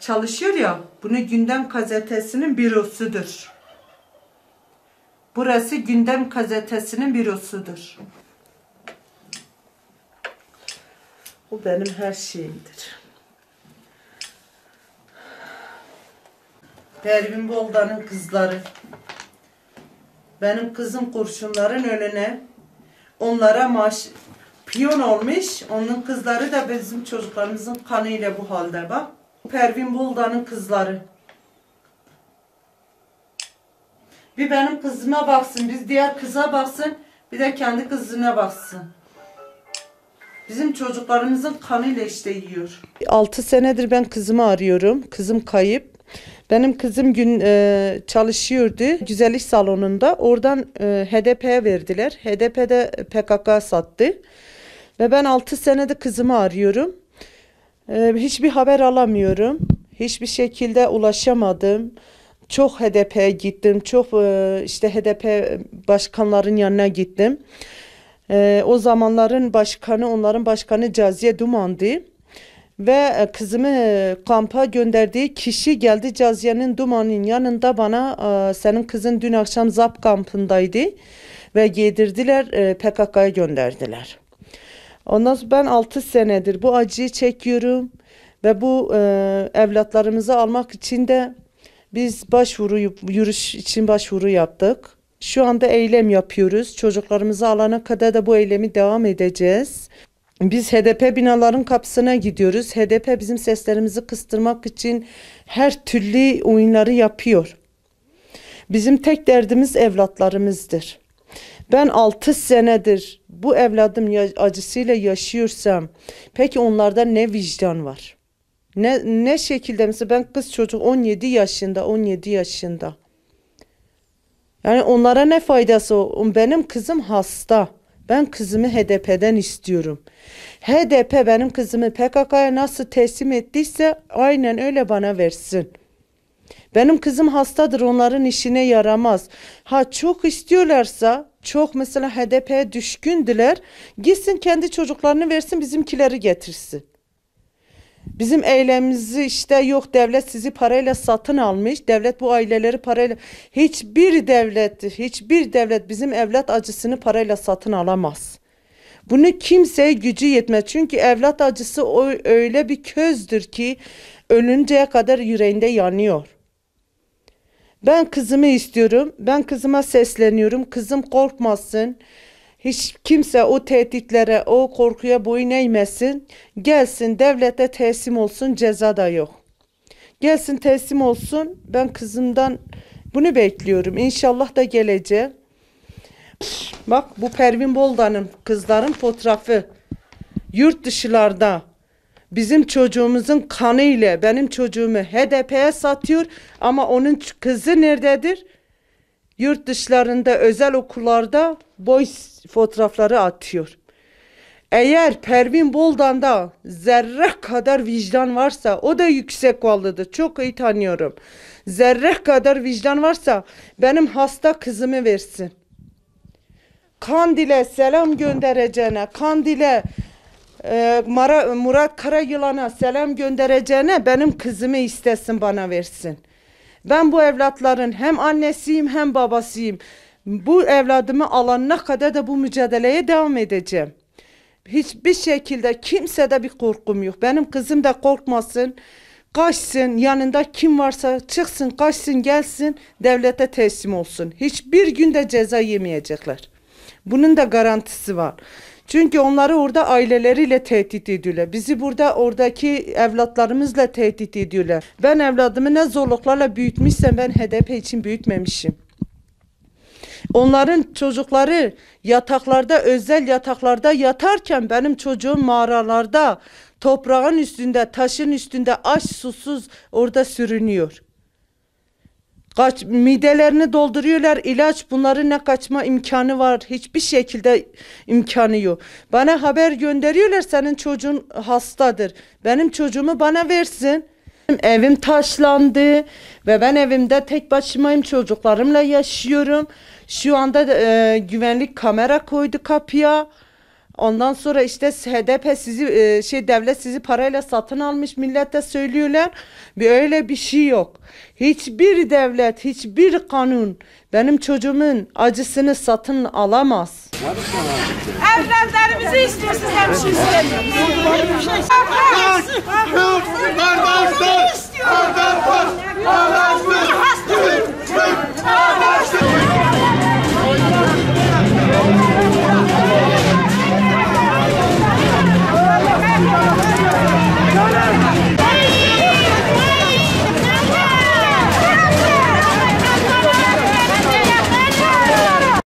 Çalışıyor ya, bunu Gündem Gazetesi'nin bürosudur. Burası Gündem Gazetesi'nin bürosudur. Bu benim her şeyimdir. Pervin Bolda'nın kızları. Benim kızım kurşunların önüne onlara maaş piyon olmuş. Onun kızları da bizim çocuklarımızın kanıyla bu halde bak. Pervin Bolda'nın kızları. Bir benim kızıma baksın, biz diğer kıza baksın, bir de kendi kızına baksın. Bizim çocuklarımızın kanıyla işte yiyor. 6 senedir ben kızımı arıyorum. Kızım kayıp. Benim kızım gün e, çalışıyordu güzellik salonunda. Oradan e, HDP'ye verdiler. HDP'de PKK sattı. Ve ben 6 senedir kızımı arıyorum. E, hiçbir haber alamıyorum. Hiçbir şekilde ulaşamadım. Çok HDP'ye gittim. Çok e, işte HDP başkanların yanına gittim. E, o zamanların başkanı, onların başkanı Caziye Duman'dı. Ve e, kızımı e, kampa gönderdiği kişi geldi Caziye'nin Duman'ın yanında bana senin kızın dün akşam ZAP kampındaydı ve giydirdiler e, PKK'ya gönderdiler. Ondan sonra ben 6 senedir bu acıyı çekiyorum ve bu e, evlatlarımızı almak için de biz başvuru yürüyüş için başvuru yaptık. Şu anda eylem yapıyoruz. Çocuklarımızı alana kadar da bu eylemi devam edeceğiz. Biz HDP binaların kapısına gidiyoruz. HDP bizim seslerimizi kıstırmak için her türlü oyunları yapıyor. Bizim tek derdimiz evlatlarımızdır. Ben 6 senedir bu evladım acısıyla yaşıyorsam peki onlarda ne vicdan var? Ne, ne şekilde mesela ben kız çocuk 17 yaşında 17 yaşında. Yani onlara ne faydası o? Benim kızım hasta. Ben kızımı HDP'den istiyorum. HDP benim kızımı PKK'ya nasıl teslim ettiyse aynen öyle bana versin. Benim kızım hastadır onların işine yaramaz. Ha çok istiyorlarsa çok mesela HDP'ye düşkündüler gitsin kendi çocuklarını versin bizimkileri getirsin. Bizim eylemimizi işte yok devlet sizi parayla satın almış. Devlet bu aileleri parayla hiçbir devlet hiçbir devlet bizim evlat acısını parayla satın alamaz. Bunu kimseye gücü yetmez. Çünkü evlat acısı o öyle bir közdür ki ölünceye kadar yüreğinde yanıyor. Ben kızımı istiyorum. Ben kızıma sesleniyorum. Kızım korkmasın. Hiç kimse o tehditlere, o korkuya boyun eğmesin. Gelsin devlete teslim olsun ceza da yok. Gelsin teslim olsun. Ben kızımdan bunu bekliyorum. İnşallah da gelecek. Bak bu Pervin Bolda'nın kızların fotoğrafı. Yurt dışılarda bizim çocuğumuzun kanı ile benim çocuğumu HDP'ye satıyor ama onun kızı nerededir? Yurt dışlarında özel okullarda boy fotoğrafları atıyor. Eğer Pervin Boldan'da zerre kadar vicdan varsa o da yüksek vallıdır. Çok iyi tanıyorum. Zerre kadar vicdan varsa benim hasta kızımı versin. Kandil'e selam göndereceğine, Kandil'e e, Mara, Murat Karayılan'a selam göndereceğine benim kızımı istesin bana versin. Ben bu evlatların hem annesiyim hem babasıyım. Bu evladımı alana kadar da bu mücadeleye devam edeceğim. Hiçbir şekilde kimsede bir korkum yok. Benim kızım da korkmasın. Kaçsın yanında kim varsa çıksın kaçsın gelsin devlete teslim olsun. Hiçbir günde ceza yemeyecekler. Bunun da garantisi var. Çünkü onları orada aileleriyle tehdit ediyorlar. Bizi burada oradaki evlatlarımızla tehdit ediyorlar. Ben evladımı ne zorluklarla büyütmüşsem ben HDP için büyütmemişim. Onların çocukları yataklarda, özel yataklarda yatarken benim çocuğum mağaralarda, toprağın üstünde, taşın üstünde aç susuz orada sürünüyor. Kaç, midelerini dolduruyorlar ilaç bunların ne kaçma imkanı var hiçbir şekilde imkanı yok. Bana haber gönderiyorlar senin çocuğun hastadır. Benim çocuğumu bana versin. Evim taşlandı ve ben evimde tek başımayım çocuklarımla yaşıyorum. Şu anda e, güvenlik kamera koydu kapıya. Ondan sonra işte HDP sizi e, şey devlet sizi parayla satın almış millete söylüyorlar. Bir öyle bir şey yok. Hiçbir devlet, hiçbir kanun benim çocuğumun acısını satın alamaz. Evlatlarımızı istiyorsunuz hem